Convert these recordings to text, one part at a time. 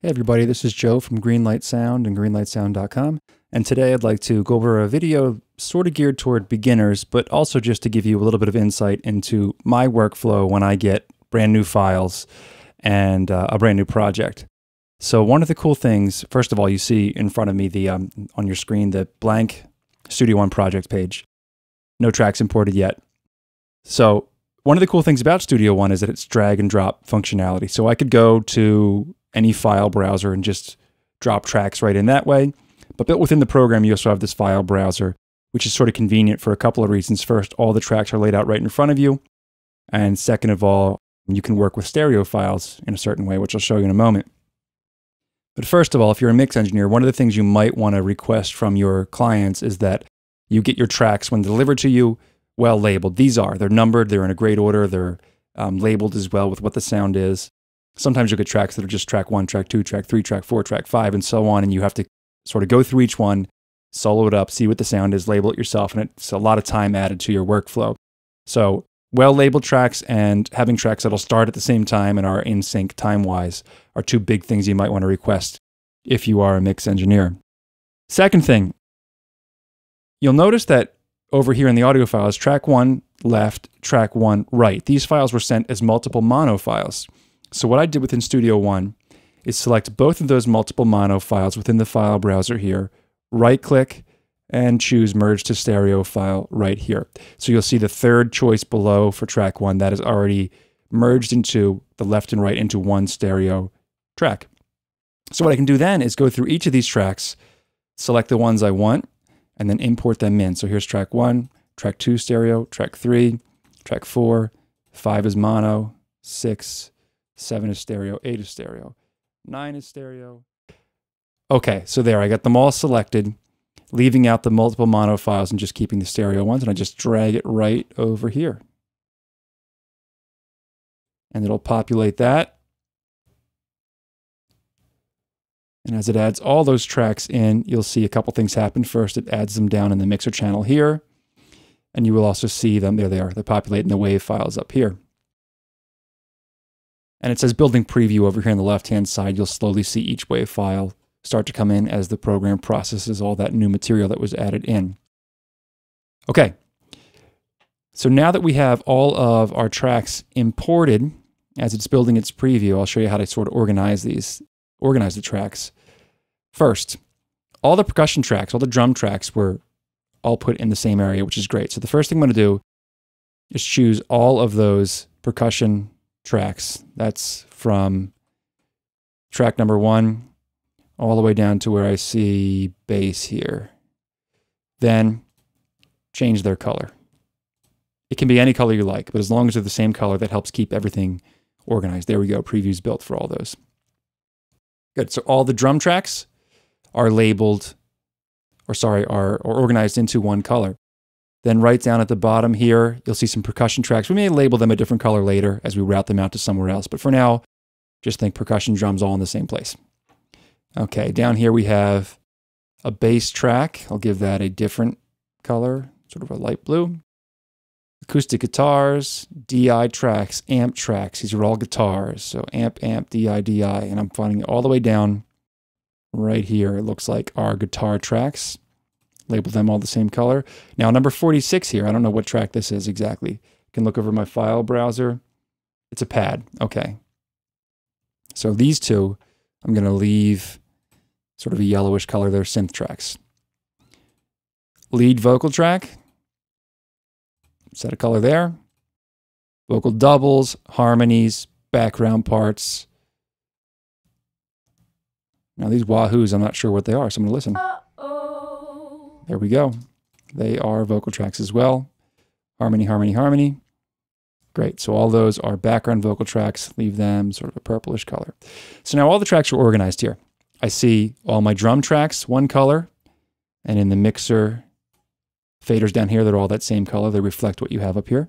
Hey everybody, this is Joe from Green Light Sound and greenlightsound.com. And today I'd like to go over a video sort of geared toward beginners, but also just to give you a little bit of insight into my workflow when I get brand new files and uh, a brand new project. So one of the cool things, first of all, you see in front of me the um, on your screen the blank Studio One project page. No tracks imported yet. So one of the cool things about Studio One is that it's drag and drop functionality. So I could go to any file browser and just drop tracks right in that way. But built within the program, you also have this file browser, which is sort of convenient for a couple of reasons. First, all the tracks are laid out right in front of you. And second of all, you can work with stereo files in a certain way, which I'll show you in a moment. But first of all, if you're a mix engineer, one of the things you might want to request from your clients is that you get your tracks when delivered to you well labeled. These are, they're numbered, they're in a great order, they're um, labeled as well with what the sound is. Sometimes you'll get tracks that are just track one, track two, track three, track four, track five, and so on. And you have to sort of go through each one, solo it up, see what the sound is, label it yourself. And it's a lot of time added to your workflow. So, well labeled tracks and having tracks that'll start at the same time and are in sync time wise are two big things you might want to request if you are a mix engineer. Second thing, you'll notice that over here in the audio files, track one left, track one right. These files were sent as multiple mono files. So what I did within Studio One is select both of those multiple mono files within the file browser here, right click and choose merge to stereo file right here. So you'll see the third choice below for track one that is already merged into the left and right into one stereo track. So what I can do then is go through each of these tracks, select the ones I want, and then import them in. So here's track one, track two stereo, track three, track four, five is mono, six, Seven is stereo, eight is stereo, nine is stereo. Okay, so there, I got them all selected, leaving out the multiple mono files and just keeping the stereo ones, and I just drag it right over here. And it'll populate that. And as it adds all those tracks in, you'll see a couple things happen. First, it adds them down in the mixer channel here. And you will also see them, there they are, they're populating the wave files up here. And it says building preview over here on the left-hand side. You'll slowly see each wave file start to come in as the program processes all that new material that was added in. Okay, so now that we have all of our tracks imported as it's building its preview, I'll show you how to sort of organize these, organize the tracks. First, all the percussion tracks, all the drum tracks were all put in the same area, which is great. So the first thing I'm going to do is choose all of those percussion tracks. That's from track number one all the way down to where I see bass here. Then change their color. It can be any color you like, but as long as they're the same color, that helps keep everything organized. There we go. Previews built for all those. Good. So all the drum tracks are labeled, or sorry, are, are organized into one color. Then right down at the bottom here, you'll see some percussion tracks. We may label them a different color later as we route them out to somewhere else. But for now, just think percussion drums all in the same place. Okay, down here we have a bass track. I'll give that a different color, sort of a light blue. Acoustic guitars, DI tracks, amp tracks. These are all guitars. So amp, amp, DI, DI. And I'm finding it all the way down right here. It looks like our guitar tracks label them all the same color. Now, number 46 here, I don't know what track this is exactly. I can look over my file browser. It's a pad. Okay. So these two, I'm going to leave sort of a yellowish color. They're synth tracks. Lead vocal track. Set a color there. Vocal doubles, harmonies, background parts. Now these wahoos, I'm not sure what they are, so I'm going to listen. Uh, There we go. They are vocal tracks as well. Harmony, harmony, harmony. Great. So all those are background vocal tracks. Leave them sort of a purplish color. So now all the tracks are organized here. I see all my drum tracks, one color, and in the mixer faders down here, they're all that same color. They reflect what you have up here.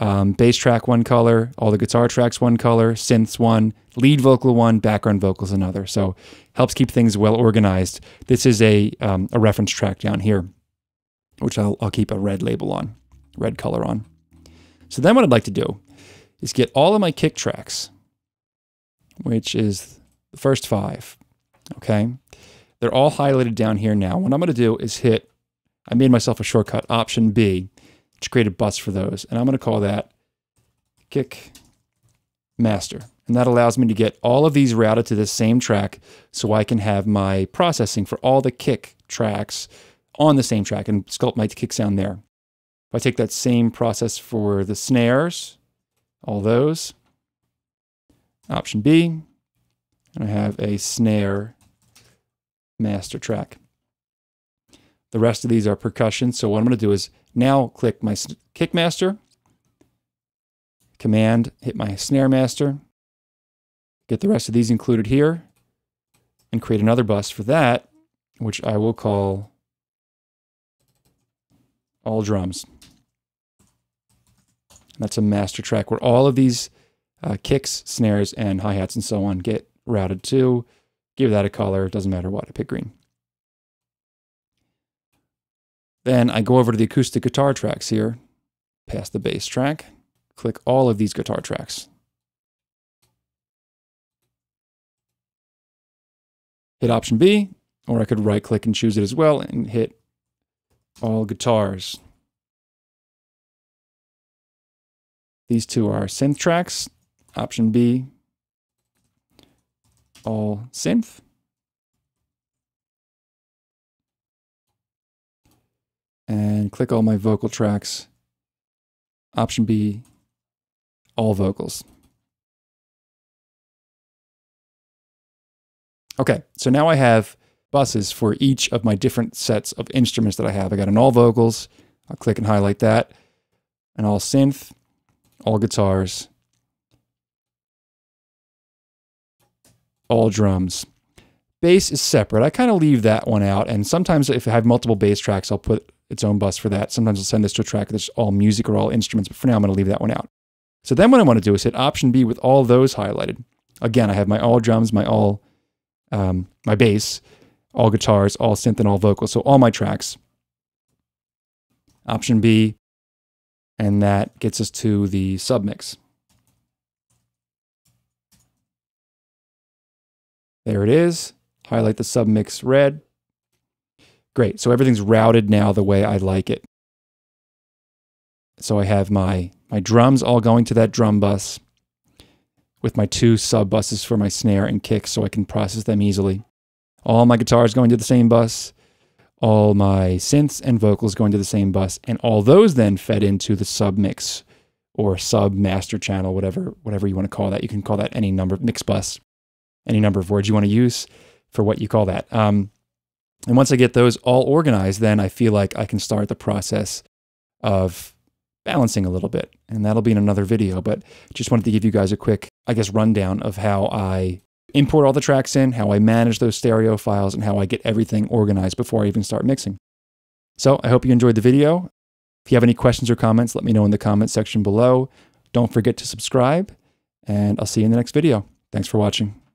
Um, bass track one color, all the guitar tracks one color, synths one, lead vocal one, background vocals another. So helps keep things well organized. This is a, um, a reference track down here, which I'll, I'll keep a red label on, red color on. So then what I'd like to do is get all of my kick tracks, which is the first five. Okay. They're all highlighted down here now. What I'm going to do is hit, I made myself a shortcut, Option B, create a bus for those. And I'm going to call that kick master. And that allows me to get all of these routed to the same track so I can have my processing for all the kick tracks on the same track and sculpt my kick sound there. If I take that same process for the snares, all those, option B, and I have a snare master track. The rest of these are percussion. So what I'm going to do is now click my kick master, command, hit my snare master, get the rest of these included here, and create another bus for that, which I will call all drums. That's a master track where all of these uh, kicks, snares, and hi-hats and so on get routed to. Give that a color, doesn't matter what, I pick green. Then I go over to the acoustic guitar tracks here, past the bass track, click all of these guitar tracks. Hit Option B, or I could right click and choose it as well and hit all guitars. These two are synth tracks. Option B, all synth. And click all my vocal tracks. Option B, all vocals. Okay, so now I have buses for each of my different sets of instruments that I have. I got an all vocals. I'll click and highlight that. An all synth, all guitars, all drums. Bass is separate. I kind of leave that one out. And sometimes if I have multiple bass tracks, I'll put its own bus for that. Sometimes I'll send this to a track that's all music or all instruments. But for now, I'm going to leave that one out. So then what I want to do is hit Option B with all those highlighted. Again, I have my all drums, my all, um, my bass, all guitars, all synth, and all vocals. So all my tracks. Option B, and that gets us to the submix. There it is. Highlight the submix red. Great. So everything's routed now the way I like it. So I have my, my drums all going to that drum bus with my two sub buses for my snare and kick so I can process them easily. All my guitars going to the same bus all my synths and vocals going to the same bus, and all those then fed into the sub mix or sub master channel, whatever whatever you want to call that. You can call that any number of mix bus, any number of words you want to use for what you call that. Um, and once I get those all organized, then I feel like I can start the process of balancing a little bit, and that'll be in another video. But just wanted to give you guys a quick, I guess, rundown of how I import all the tracks in, how I manage those stereo files, and how I get everything organized before I even start mixing. So I hope you enjoyed the video. If you have any questions or comments, let me know in the comment section below. Don't forget to subscribe, and I'll see you in the next video. Thanks for watching.